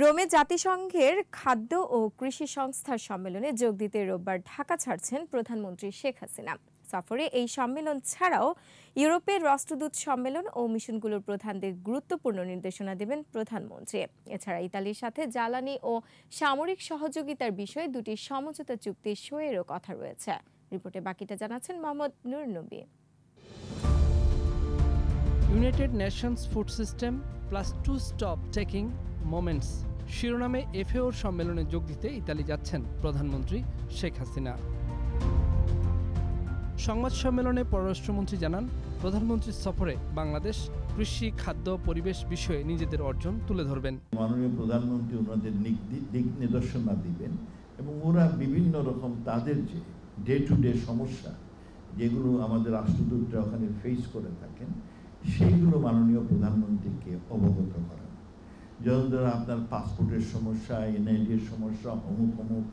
রোমে জাতিসংঘের খাদ্য ও কৃষি সংস্থার সম্মেলনে যোগ দিতে রোববার ঢাকা ছাড়ছেন প্রধানমন্ত্রী শেখ হাসিনা। সফরে এই সম্মেলন ছাড়াও ইউরোপের রাষ্ট্রদূত সম্মেলন ও মিশনগুলোর প্রধানদের গুরুত্বপূর্ণ নির্দেশনা দেবেন প্রধানমন্ত্রী। এছাড়া ইতালির সাথে জ্বালানি ও সামরিক সহযোগিতার বিষয়ে দুটি সমঝোতা চুক্তি সইয়েরও কথা রয়েছে। রিপোর্টে বাকিটা জানাচ্ছেন Mohammad Nur Nabi. United Nations food system plus two stop taking moments শিরোনামে এফএওর সম্মেলনে যোগ দিতে ইতালি যাচ্ছেন প্রধানমন্ত্রী শেখ হাসিনা। সংবাদ সম্মেলনে পররাষ্ট্রমন্ত্রী জানান, প্রধানমন্ত্রীর সফরে বাংলাদেশ কৃষি, খাদ্য, পরিবেশ বিষয়ে নিজেদের অর্জন তুলে ধরবেন। মাননীয় প্রধানমন্ত্রী ওনাদের দিক নির্দেশনা দিবেন এবং ওরা বিভিন্ন রকম তাদের যে ডে টু ডে সমস্যা যেগুলো আমাদের রাষ্ট্রদূতরা ওখানে ফেস করে থাকেন, সেইগুলো মাননীয় প্রধানমন্ত্রীকে অবগত করান। যেমন ধরো আপনার পাসপোর্টের সমস্যা এনআইডির সমস্যা অমুক অমুক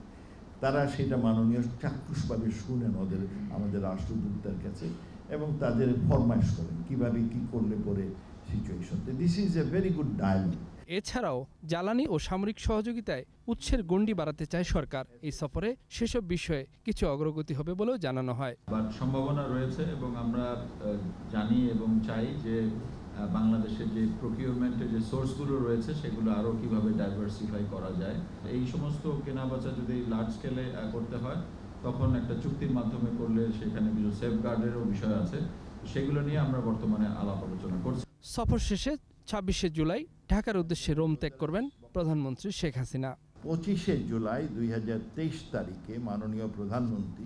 তারা সেটা মাননীয় চাক্ষুষভাবে শুনেন ওদের আমাদের রাষ্ট্রদূতদের কাছে এবং তাদের ফরমাইশ করেন কীভাবে কি করলে পরে situation this is a very good dialogue এছাড়াও জ্বালানি ও সামরিক সহযোগিতায় উৎসের গণ্ডি বাড়াতে চায় সরকার। এই সফরে সেসব বিষয়ে কিছু অগ্রগতি হবে বলেও জানানো হয়। সম্ভাবনা রয়েছে এবং আমরা জানি এবং চাই যে বাংলাদেশের যে প্রকিউরমেন্টের যে সোর্সগুলো রয়েছে সেগুলো আরও কীভাবে ডাইভার্সিফাই করা যায়। এই সমস্ত কেনাবেচা যদি লার্জ স্কেলে করতে হয় তখন একটা চুক্তির মাধ্যমে করলে সেখানে কিছু সেফগার্ডেরও বিষয় আছে। সেগুলো নিয়ে আমরা বর্তমানে আলাপ আলোচনা করছি। সফর শেষে ছাব্বিশে জুলাই ঢাকার উদ্দেশ্যে রোম ত্যাগ করবেন প্রধানমন্ত্রী শেখ হাসিনা। পঁচিশে জুলাই দুই হাজার তেইশ তারিখে মাননীয় প্রধানমন্ত্রী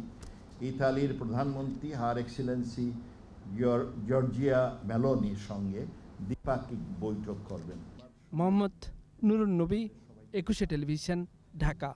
ইতালির প্রধানমন্ত্রী হার এক্সিলেন্সি জর্জিয়া মেলোনির সঙ্গে দ্বিপাক্ষিক বৈঠক করবেন। মোহাম্মদ নুরুন নবী একুশে টেলিভিশন ঢাকা।